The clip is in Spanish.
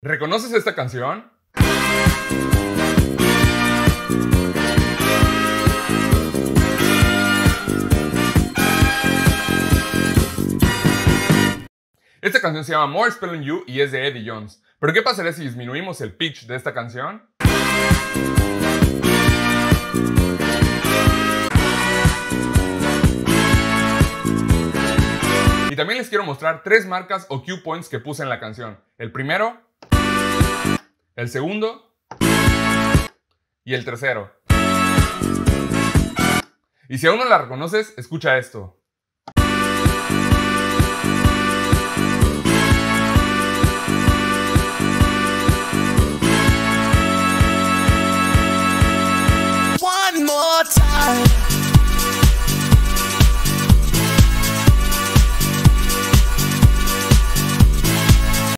¿Reconoces esta canción? Esta canción se llama More Spelling You y es de Eddie Jones. Pero ¿qué pasaría si disminuimos el pitch de esta canción? Y también les quiero mostrar tres marcas o cue points que puse en la canción. El primero, el segundo y el tercero. Y si aún no la reconoces, escucha esto.